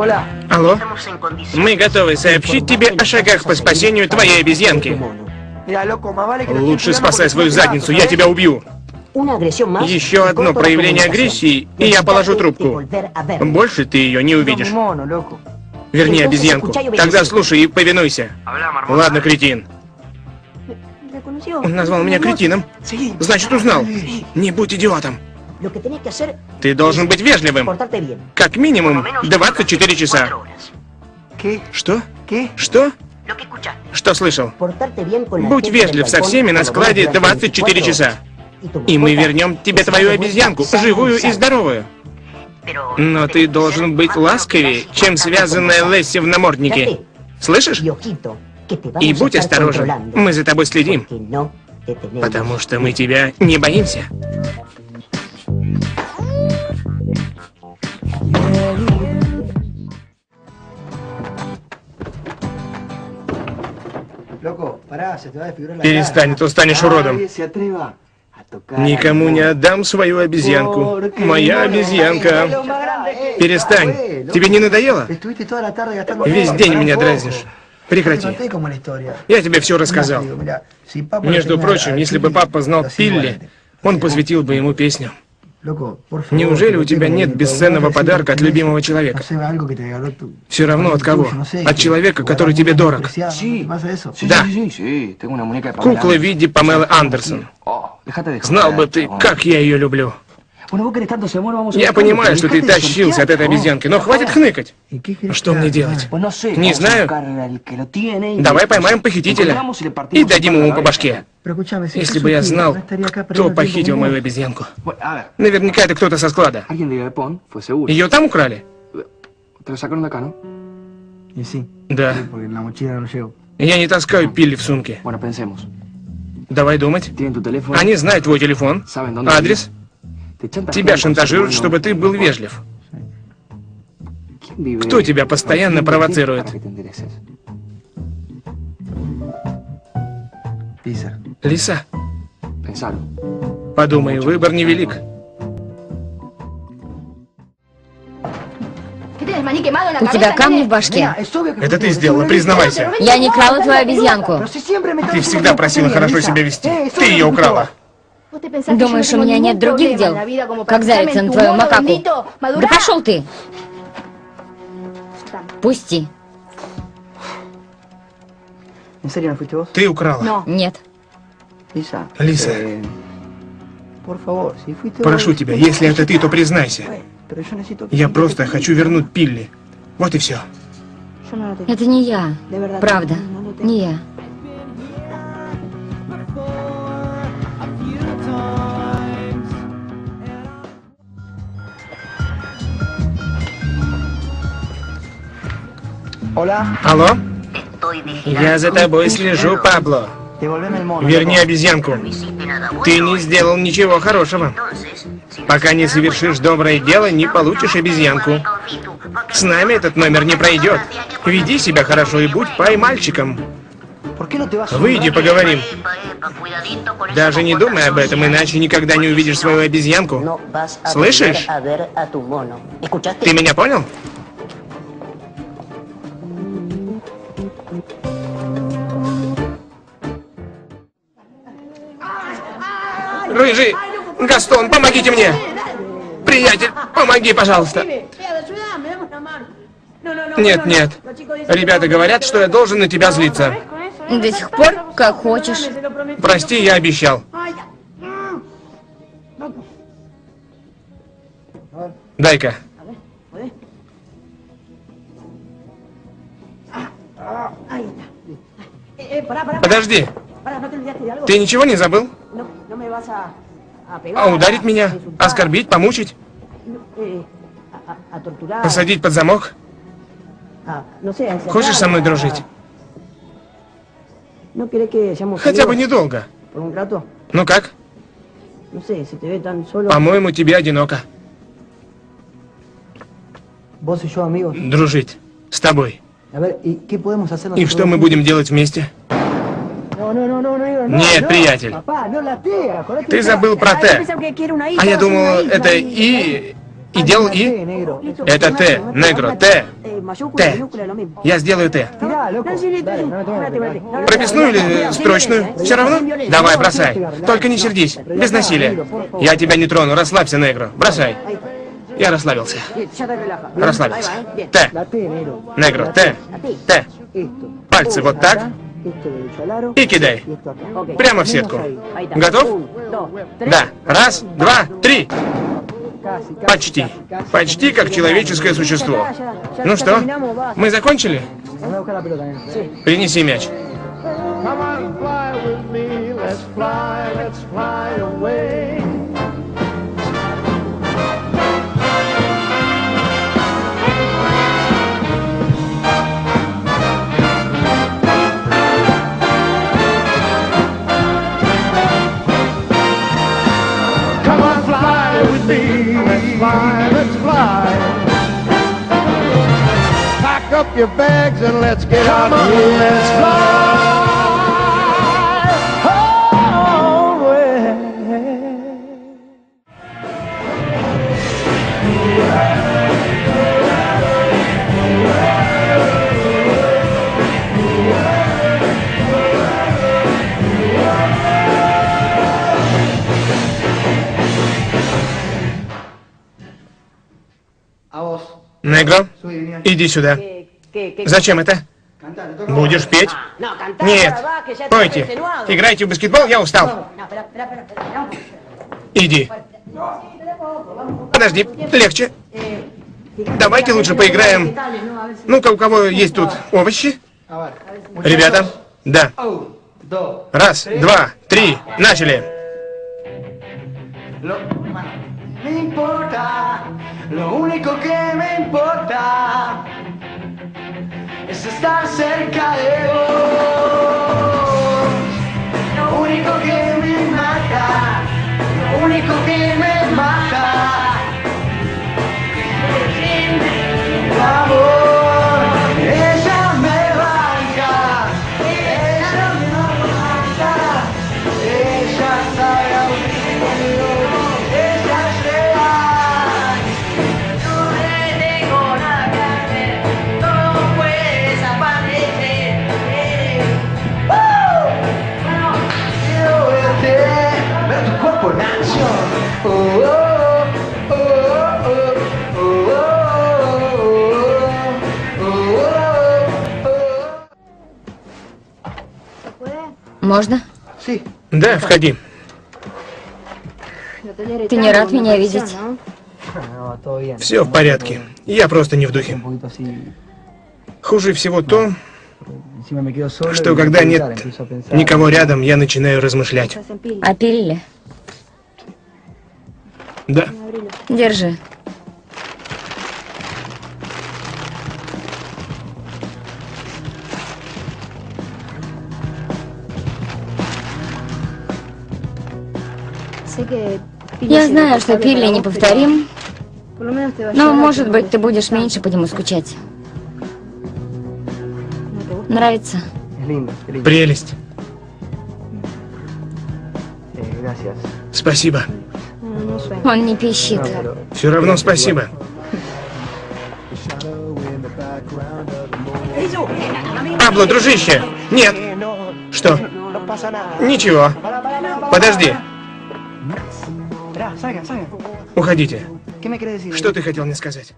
Алло? Мы готовы сообщить тебе о шагах по спасению твоей обезьянки. Лучше спасай свою задницу, я тебя убью. Еще одно проявление агрессии, и я положу трубку. Больше ты ее не увидишь. Верни обезьянку. Тогда слушай и повинуйся. Ладно, кретин. Он назвал меня кретином. Значит, узнал. Не будь идиотом. Ты должен быть вежливым. Как минимум 24 часа. Что? Что? Что слышал? Будь вежлив со всеми на складе 24 часа. И мы вернем тебе твою обезьянку, живую и здоровую. Но ты должен быть ласковее, чем связанная Лесси в наморднике. Слышишь? И будь осторожен, мы за тобой следим. Потому что мы тебя не боимся. Перестань, то станешь уродом. Никому не отдам свою обезьянку. Моя обезьянка. Перестань. Тебе не надоело? Весь день меня дразнишь. Прекрати. Я тебе все рассказал. Между прочим, если бы папа знал Пилли, он посвятил бы ему песню. Неужели у тебя нет бесценного подарка от любимого человека? Все равно от кого? От человека, который тебе дорог. Да. Кукла в виде Памелы Андерсон. Знал бы ты, как я ее люблю. Я понимаю, что ты тащился от этой обезьянки, но хватит хныкать. Что мне делать? Не знаю. Давай поймаем похитителя и дадим ему по башке. Если бы я знал, кто похитил мою обезьянку. Наверняка это кто-то со склада. Ее там украли? Да. Я не таскаю пили в сумке. Давай думать. Они знают твой телефон, адрес. Тебя шантажируют, чтобы ты был вежлив. Кто тебя постоянно провоцирует? Лиса. Подумай, выбор невелик. У тебя камни в башке. Это ты сделала, признавайся. Я не крала твою обезьянку. Ты всегда просила хорошо себя вести. Ты ее украла. Думаешь, у меня нет других дел? Как заяц на твою макаку? Да пошел ты! Пусти. Ты украла? Нет. Лиса, прошу тебя, если это ты, то признайся. Я просто хочу вернуть Пилли. Вот и все. Это не я. Правда, не я. Алло? Я за тобой слежу, Пабло. Верни обезьянку. Ты не сделал ничего хорошего. Пока не совершишь доброе дело, не получишь обезьянку. С нами этот номер не пройдет. Веди себя хорошо и будь поймальчиком. Выйди, поговорим. Даже не думай об этом, иначе никогда не увидишь свою обезьянку. Слышишь? Ты меня понял? Рыжий! Гастон, помогите мне! Приятель, помоги, пожалуйста! Нет, нет. Ребята говорят, что я должен на тебя злиться. До сих пор, как хочешь. Прости, я обещал. Дай-ка. Подожди. Ты ничего не забыл? А ударить меня? Оскорбить? Помучить? Посадить под замок? Хочешь со мной дружить? Хотя бы недолго. Ну как? По-моему, тебе одиноко. Дружить. С тобой. И что мы будем делать вместе? Нет, приятель. Ты забыл про «Т». А я думал, это «И» И делал И. Это Т, негро, Т. Т. Я сделаю Т. Прописную или строчную? Все равно? Давай, бросай. Только не сердись. Без насилия. Я тебя не трону. Расслабься, негро. Бросай. Я расслабился. Расслабился. Т. Негро. Т. Т. Пальцы вот так. И кидай. Прямо в сетку. Готов? Да. Раз, два, три. Почти. Почти как человеческое существо. Ну что, мы закончили? Принеси мяч. Come on, fly with me, let's fly, let's fly away. Let's fly. Pack up your bags and let's get Come out here. Let's fly. Негро, иди сюда. Зачем это? Будешь петь? Нет. Пойте. Играйте в баскетбол, я устал. Иди. Подожди, легче. Давайте лучше поиграем. Ну-ка, у кого есть тут овощи? Ребята, да. Раз, два, три, начали. Lo único que me importa es estar cerca de vos. Lo único que me mata, lo único que me Можно? Да, входи. Ты не рад меня видеть? Все в порядке. Я просто не в духе. Хуже всего то, что когда нет никого рядом, я начинаю размышлять. А пилили? Да. Держи. Я знаю, что Пилли неповторим, но, может быть, ты будешь меньше по нему скучать. Нравится? Прелесть. Спасибо. Он не пищит. Все равно спасибо. Пабло, дружище! Нет! Что? Ничего. Подожди. Уходите. Что ты хотел мне сказать?